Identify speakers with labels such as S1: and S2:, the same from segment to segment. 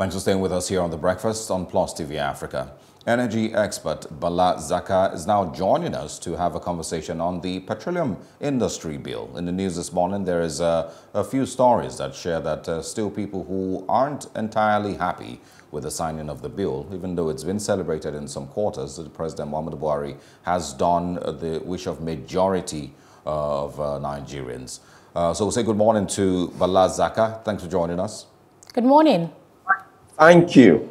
S1: Thanks for staying with us here on The Breakfast on Plus TV Africa. Energy expert Bala Zakka is now joining us to have a conversation on the petroleum industry bill. In the news this morning, there is a, a few stories that share that uh, still people who aren't entirely happy with the signing of the bill, even though it's been celebrated in some quarters, the President Muhammadu Buhari has done the wish of majority of uh, Nigerians. Uh, so we'll say good morning to Bala Zakka. Thanks for joining us.
S2: Good morning.
S3: Thank you.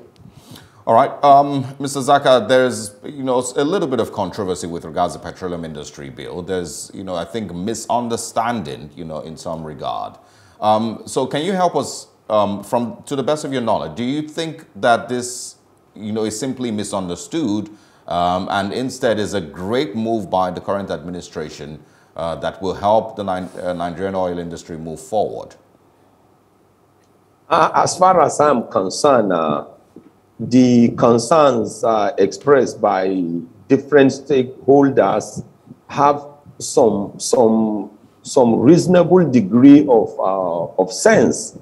S1: All right, um, Mr. Zakka, there's you know a little bit of controversy with regards to petroleum industry bill. There's you know I think misunderstanding you know in some regard. Um, so can you help us um, from to the best of your knowledge? Do you think that this you know is simply misunderstood um, and instead is a great move by the current administration uh, that will help the uh, Nigerian oil industry move forward?
S3: Uh, as far as I'm concerned, uh, the concerns uh, expressed by different stakeholders have some, some, some reasonable degree of, uh, of sense.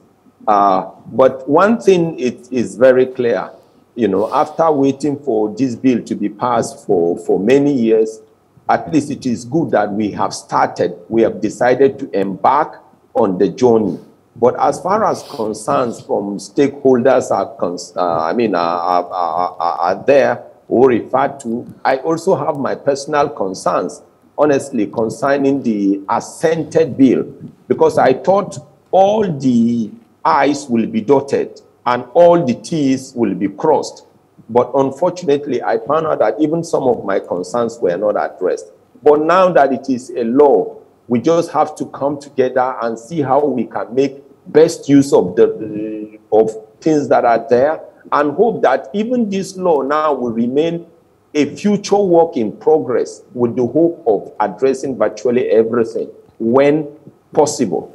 S3: Uh, but one thing it is very clear, you know, after waiting for this bill to be passed for, for many years, at least it is good that we have started, we have decided to embark on the journey. But as far as concerns from stakeholders are, uh, I mean, are, are, are, are there or referred to, I also have my personal concerns, honestly, concerning the assented bill, because I thought all the I's will be dotted and all the T's will be crossed. But unfortunately, I found out that even some of my concerns were not addressed. But now that it is a law, we just have to come together and see how we can make best use of the of things that are there and hope that even this law now will remain a future work in progress with the hope of addressing virtually everything when possible.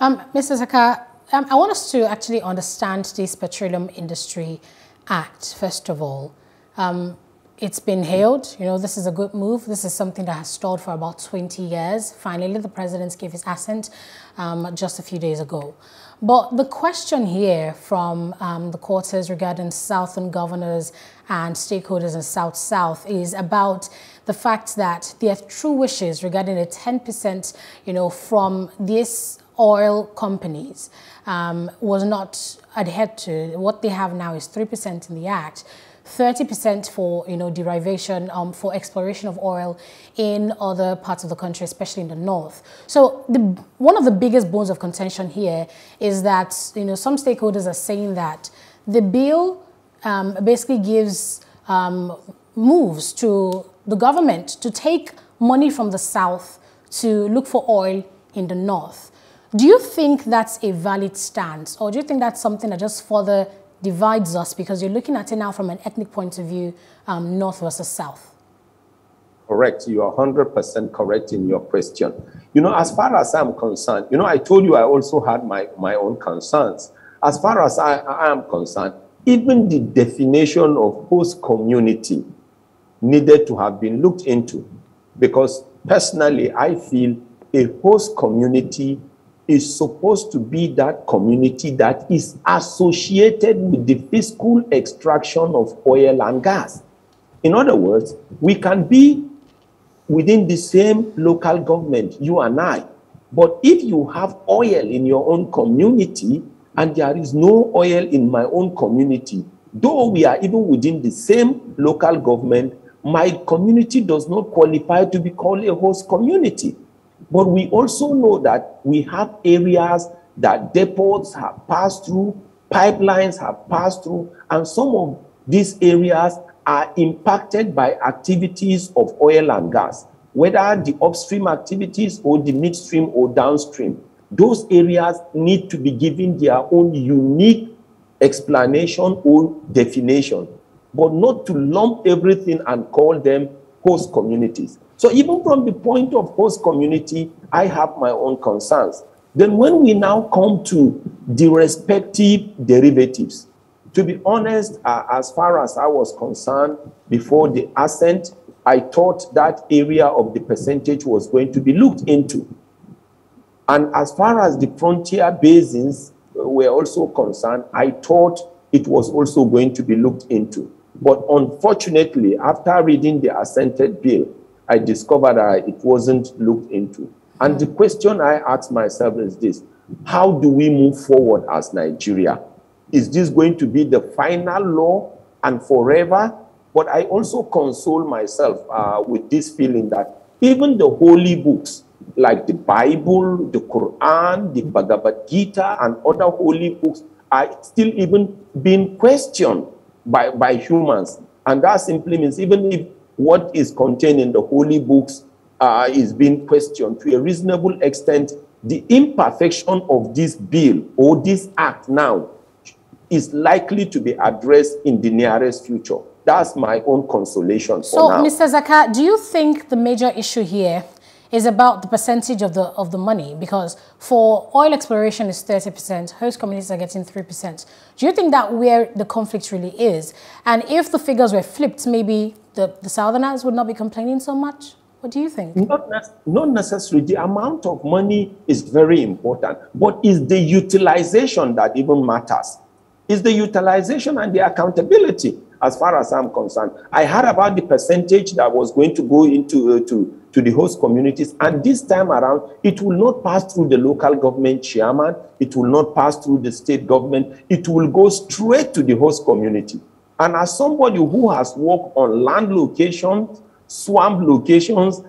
S2: Um, Mr. Zakka, um, I want us to actually understand this Petroleum Industry Act, first of all. Um, it's been hailed. You know, this is a good move. This is something that has stalled for about 20 years. Finally, the president gave his assent um, just a few days ago. But the question here from um, the quarters regarding Southern governors and stakeholders in South-South is about the fact that their true wishes regarding the 10%, you know, from these oil companies um, was not adhered to. What they have now is 3% in the Act. 30% for you know derivation um, for exploration of oil in other parts of the country, especially in the north. So the, one of the biggest bones of contention here is that you know some stakeholders are saying that the bill um, basically gives um, moves to the government to take money from the south to look for oil in the north. Do you think that's a valid stance, or do you think that's something that just further divides us because you're looking at it now from an ethnic point of view, um, north versus south.
S3: Correct. You are 100% correct in your question. You know, as far as I'm concerned, you know, I told you I also had my, my own concerns. As far as I, I am concerned, even the definition of host community needed to have been looked into because personally, I feel a host community is supposed to be that community that is associated with the fiscal extraction of oil and gas. In other words, we can be within the same local government, you and I, but if you have oil in your own community and there is no oil in my own community, though we are even within the same local government, my community does not qualify to be called a host community. But we also know that we have areas that depots have passed through, pipelines have passed through, and some of these areas are impacted by activities of oil and gas, whether the upstream activities or the midstream or downstream. Those areas need to be given their own unique explanation or definition, but not to lump everything and call them host communities. So even from the point of host community, I have my own concerns. Then when we now come to the respective derivatives, to be honest, uh, as far as I was concerned before the assent, I thought that area of the percentage was going to be looked into. And as far as the frontier basins, were also concerned, I thought it was also going to be looked into. But unfortunately, after reading the assented bill, I discovered that it wasn't looked into. And the question I ask myself is this How do we move forward as Nigeria? Is this going to be the final law and forever? But I also console myself uh, with this feeling that even the holy books, like the Bible, the Quran, the Bhagavad Gita, and other holy books, are still even being questioned by, by humans. And that simply means even if what is contained in the holy books uh, is being questioned to a reasonable extent, the imperfection of this bill or this act now is likely to be addressed in the nearest future. That's my own consolation
S2: so,
S3: now.
S2: Mr. Zakka, do you think the major issue here is about the percentage of the of the money? Because for oil exploration is 30%, host communities are getting 3%. Do you think that where the conflict really is? And if the figures were flipped, maybe the, the southerners would not be complaining so much? What do you think?
S3: Not, not necessarily. The amount of money is very important, but it's the utilization that even matters. It's the utilization and the accountability, as far as I'm concerned. I heard about the percentage that was going to go into uh, to, to the host communities, and this time around, it will not pass through the local government chairman, it will not pass through the state government, it will go straight to the host community. And as somebody who has worked on land locations, swamp locations,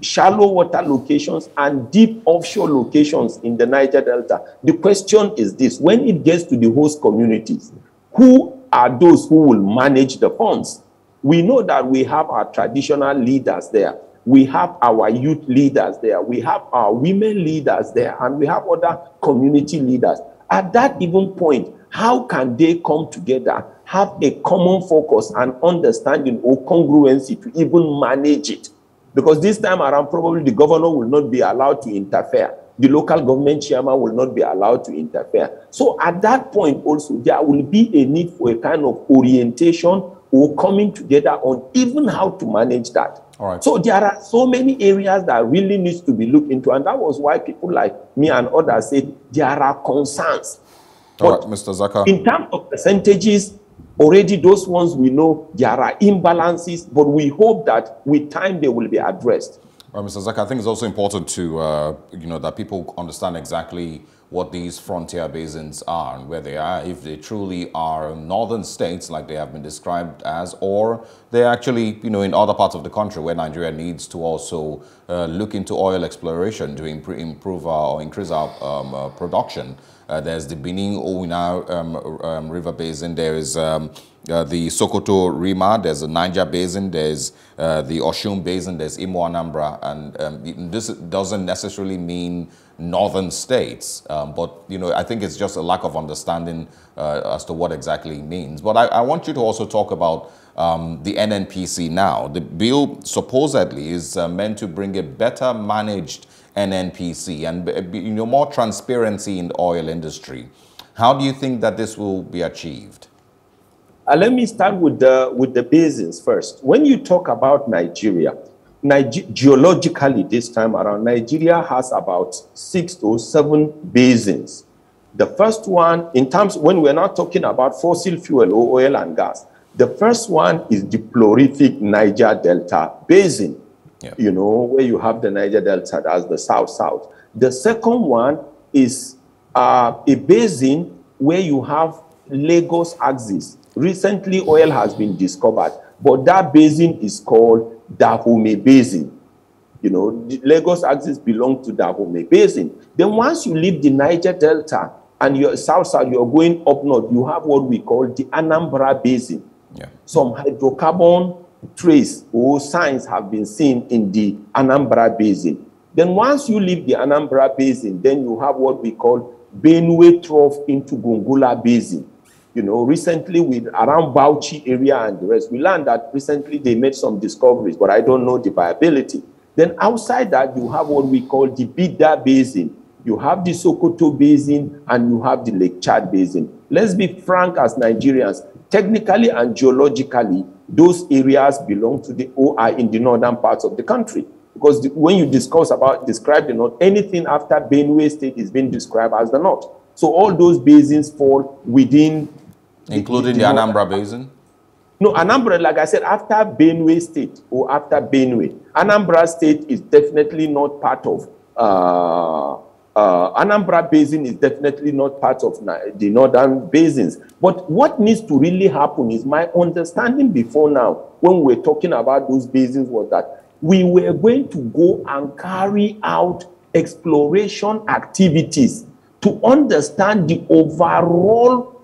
S3: shallow water locations, and deep offshore locations in the Niger Delta, the question is this when it gets to the host communities, who are those who will manage the funds? We know that we have our traditional leaders there. We have our youth leaders there. We have our women leaders there. And we have other community leaders. At that even point, how can they come together have a common focus and understanding or congruency to even manage it. Because this time around, probably the governor will not be allowed to interfere. The local government chairman will not be allowed to interfere. So at that point also, there will be a need for a kind of orientation or coming together on even how to manage that.
S1: Right.
S3: So there are so many areas that really needs to be looked into. And that was why people like me and others said there are concerns.
S1: All right, Mr. Zakka.
S3: In terms of percentages, Already those ones we know there are imbalances, but we hope that with time they will be addressed.
S1: Mr. Zakka, I think it's also important to, uh, you know, that people understand exactly what these frontier basins are and where they are, if they truly are northern states like they have been described as, or they're actually, you know, in other parts of the country where Nigeria needs to also uh, look into oil exploration to improve our, or increase our um, uh, production. Uh, there's the Benin Owena um, um, River Basin. There is um, uh, the Sokoto Rima. There's the Niger Basin. There's uh, the Oshun Basin. There's Imo Anambra. And um, this doesn't necessarily mean northern states, um, but you know I think it's just a lack of understanding uh, as to what exactly it means. But I, I want you to also talk about um, the NNPC now. The bill supposedly is uh, meant to bring a better managed NNPC and you know, more transparency in the oil industry. How do you think that this will be achieved?
S3: Uh, let me start with the, with the basins first. When you talk about Nigeria, Niger geologically this time around, Nigeria has about six to seven basins. The first one, in terms, when we're not talking about fossil fuel or oil and gas, the first one is the prolific Niger Delta Basin yeah. you know, where you have the Niger Delta as the south-south. The second one is uh, a basin where you have Lagos axis. Recently, oil has been discovered, but that basin is called Dahomey Basin. You know, Lagos axis belongs to Dahomey Basin. Then once you leave the Niger Delta and you're south-south, you're going up north, you have what we call the Anambra Basin. Yeah. Some hydrocarbon trace or signs have been seen in the Anambra Basin. Then once you leave the Anambra Basin, then you have what we call Benue Trough into Gongola Basin. You know, recently with around Bauchi area and the rest, we learned that recently they made some discoveries, but I don't know the viability. Then outside that, you have what we call the Bida Basin. You have the Sokoto Basin and you have the Lake Chad Basin. Let's be frank as Nigerians, technically and geologically, those areas belong to the OI in the northern parts of the country. Because the, when you discuss about describe the north, anything after Benue State is being described as the north. So all those basins fall within.
S1: Including the, the, the Anambra Basin?
S3: No, Anambra, like I said, after Benue State or after Benue, Anambra State is definitely not part of. Uh, uh, Anambra Basin is definitely not part of the northern basins. But what needs to really happen is my understanding before now, when we were talking about those basins, was that we were going to go and carry out exploration activities to understand the overall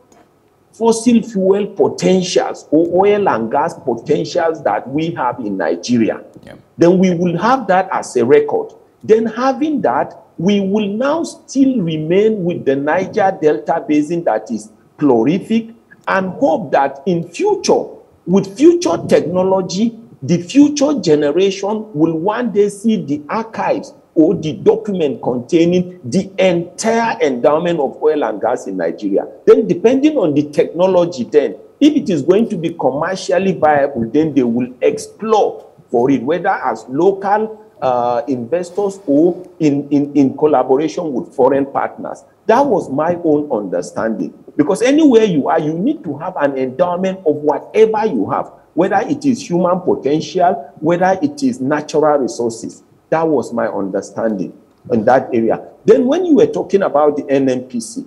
S3: fossil fuel potentials or oil and gas potentials that we have in Nigeria. Yeah. Then we will have that as a record. Then having that, we will now still remain with the Niger Delta Basin that is prolific and hope that in future, with future technology, the future generation will one day see the archives or the document containing the entire endowment of oil and gas in Nigeria. Then, depending on the technology, then, if it is going to be commercially viable, then they will explore for it, whether as local uh, investors or in, in, in collaboration with foreign partners. That was my own understanding. Because anywhere you are, you need to have an endowment of whatever you have, whether it is human potential, whether it is natural resources. That was my understanding in that area. Then when you were talking about the NNPC,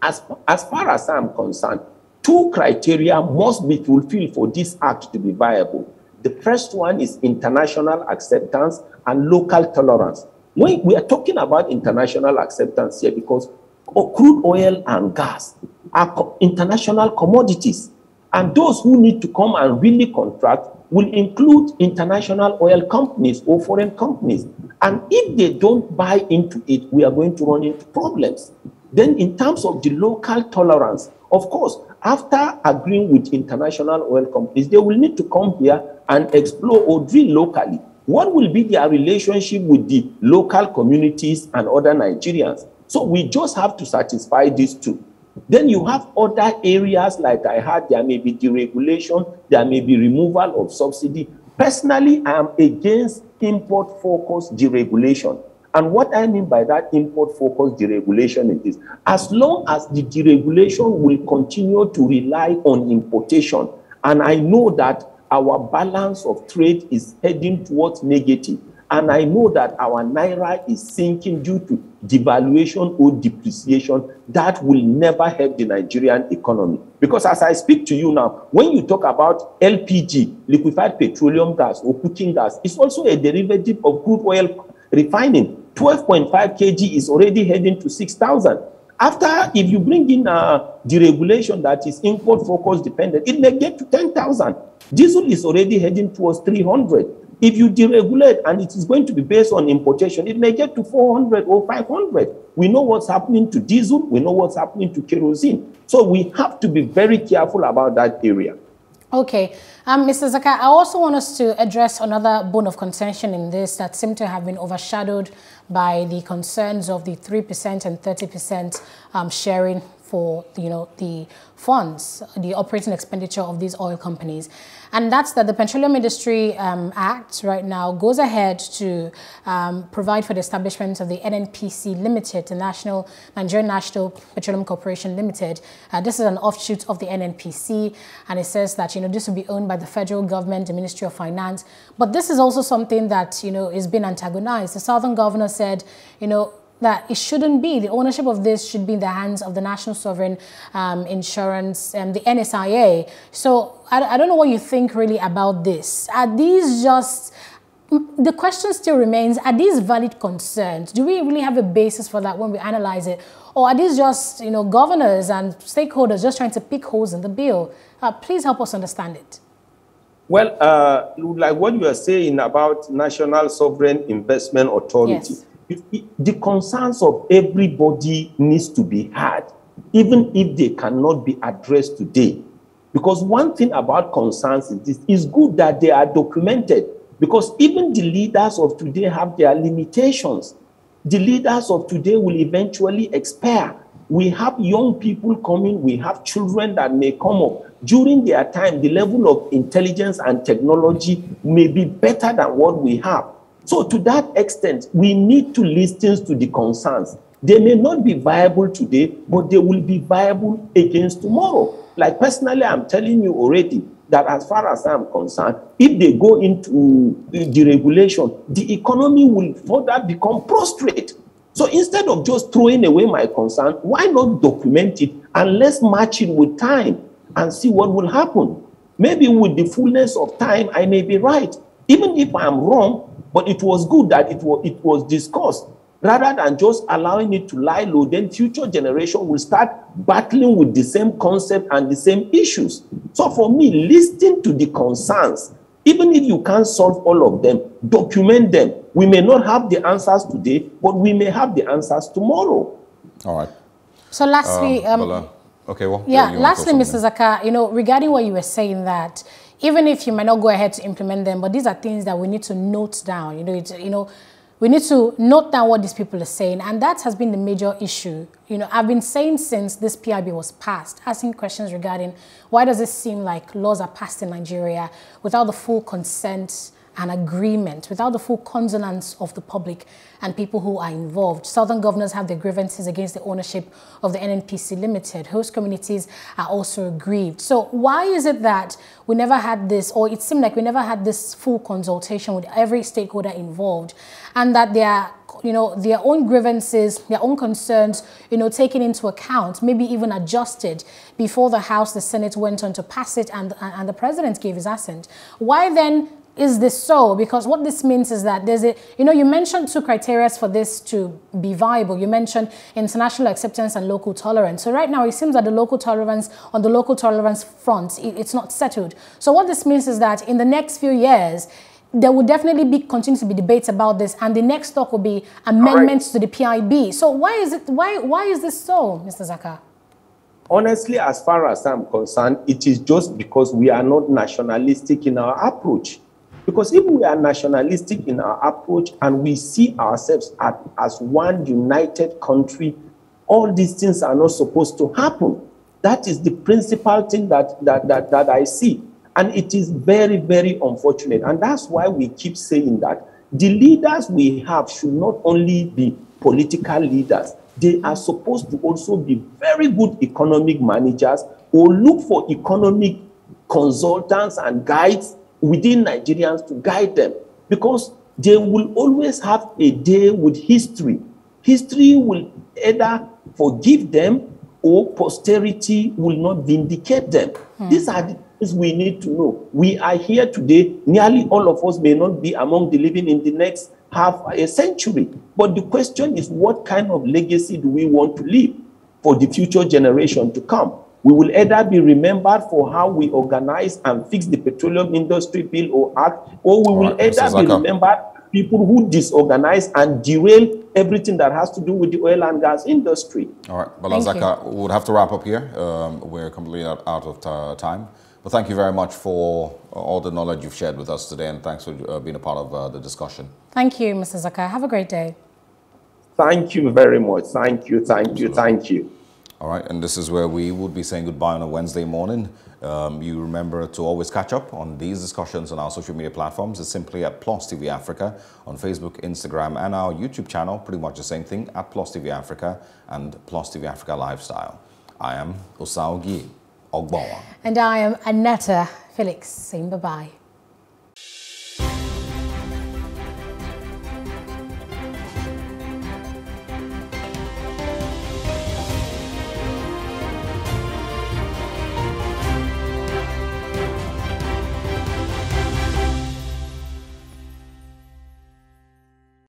S3: as, as far as I'm concerned, two criteria must be fulfilled for this act to be viable. The first one is international acceptance and local tolerance. When we are talking about international acceptance here because crude oil and gas are international commodities. And those who need to come and really contract will include international oil companies or foreign companies. And if they don't buy into it, we are going to run into problems. Then, in terms of the local tolerance, of course, after agreeing with international oil companies, they will need to come here and explore or drill locally. What will be their relationship with the local communities and other Nigerians? So we just have to satisfy these two. Then you have other areas like I had, there may be deregulation, there may be removal of subsidy. Personally, I am against import focused deregulation. And what I mean by that import focused deregulation is as long as the deregulation will continue to rely on importation, and I know that our balance of trade is heading towards negative, and I know that our naira is sinking due to devaluation or depreciation, that will never help the Nigerian economy. Because as I speak to you now, when you talk about LPG, liquefied petroleum gas or cooking gas, it's also a derivative of crude oil refining. 12.5 kg is already heading to 6,000. After, if you bring in uh, deregulation that is import focus dependent, it may get to 10,000. Diesel is already heading towards 300. If you deregulate and it is going to be based on importation, it may get to 400 or 500. We know what's happening to diesel, we know what's happening to kerosene. So we have to be very careful about that area.
S2: Okay. Um, Mr. Zakka, I also want us to address another bone of contention in this that seem to have been overshadowed by the concerns of the 3% and 30% um, sharing for you know the funds, the operating expenditure of these oil companies. And that's that the Petroleum Industry um, Act right now goes ahead to um, provide for the establishment of the NNPC Limited, the National Nigerian National Petroleum Corporation Limited. Uh, this is an offshoot of the NNPC, and it says that you know this will be owned by the federal government, the Ministry of Finance. But this is also something that you know is being antagonized. The Southern governor said, you know, that it shouldn't be. The ownership of this should be in the hands of the National Sovereign um, Insurance um, the NSIA. So I, I don't know what you think really about this. Are these just the question still remains, are these valid concerns? Do we really have a basis for that when we analyze it? Or are these just, you know, governors and stakeholders just trying to pick holes in the bill? Uh, please help us understand it.
S3: Well, uh, like what you are saying about National Sovereign Investment Authority, yes the concerns of everybody needs to be heard, even if they cannot be addressed today. Because one thing about concerns is this, it's good that they are documented because even the leaders of today have their limitations. The leaders of today will eventually expire. We have young people coming, we have children that may come up. During their time, the level of intelligence and technology may be better than what we have. So to that extent, we need to listen to the concerns. They may not be viable today, but they will be viable against tomorrow. Like personally, I'm telling you already that as far as I'm concerned, if they go into deregulation, the economy will further become prostrate. So instead of just throwing away my concern, why not document it and let's match it with time and see what will happen? Maybe with the fullness of time, I may be right. Even if I'm wrong, but it was good that it was, it was discussed rather than just allowing it to lie low, then future generation will start battling with the same concept and the same issues. So for me, listening to the concerns. Even if you can't solve all of them, document them. We may not have the answers today, but we may have the answers tomorrow.
S1: All right.
S2: So lastly, um, um,
S1: okay, well,
S2: yeah, lastly, Mr. Zakka, you know, regarding what you were saying that even if you might not go ahead to implement them, but these are things that we need to note down. You know, it's, you know, we need to note down what these people are saying, and that has been the major issue. You know, I've been saying since this PIB was passed, asking questions regarding why does it seem like laws are passed in Nigeria without the full consent an agreement without the full consonance of the public and people who are involved. Southern governors have their grievances against the ownership of the NNPC Limited. Host communities are also aggrieved. So why is it that we never had this, or it seemed like we never had this full consultation with every stakeholder involved, and that their, you know, their own grievances, their own concerns, you know, taken into account, maybe even adjusted before the House, the Senate went on to pass it, and and the President gave his assent. Why then is this so? Because what this means is that there's a, you know, you mentioned two criteria for this to be viable. You mentioned international acceptance and local tolerance. So right now it seems that the local tolerance, on the local tolerance front, it, it's not settled. So what this means is that in the next few years, there will definitely be continue to be debates about this, and the next talk will be amendments right. to the PIB. So why is it why why is this so, Mr. Zakka?
S3: Honestly, as far as I'm concerned, it is just because we are not nationalistic in our approach. Because if we are nationalistic in our approach and we see ourselves at, as one united country, all these things are not supposed to happen. That is the principal thing that, that, that, that I see. And it is very, very unfortunate. And that's why we keep saying that the leaders we have should not only be political leaders, they are supposed to also be very good economic managers or look for economic consultants and guides within Nigerians to guide them because they will always have a day with history. History will either forgive them or posterity will not vindicate them. Hmm. These are the things we need to know. We are here today. Nearly all of us may not be among the living in the next half a century. But the question is, what kind of legacy do we want to leave for the future generation to come? We will either be remembered for how we organize and fix the petroleum industry bill or act, or we will right, either be remembered people who disorganize and derail everything that has to do with the oil and gas industry.
S1: All right, Bala Zakka, we'll have to wrap up here. Um, we're completely out, out of time. But thank you very much for all the knowledge you've shared with us today, and thanks for uh, being a part of uh, the discussion.
S2: Thank you, Mr. Zakka. Have a great day.
S3: Thank you very much. Thank you, thank Absolutely. you, thank you.
S1: All right, and this is where we would be saying goodbye on a Wednesday morning. Um, you remember to always catch up on these discussions on our social media platforms. It's simply at Plus TV Africa on Facebook, Instagram, and our YouTube channel. Pretty much the same thing at Plus TV Africa and Plus TV Africa Lifestyle. I am Osarogie Ogbonmwan.
S2: And I am Aneta Felix saying bye-bye.